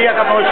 Привет, одной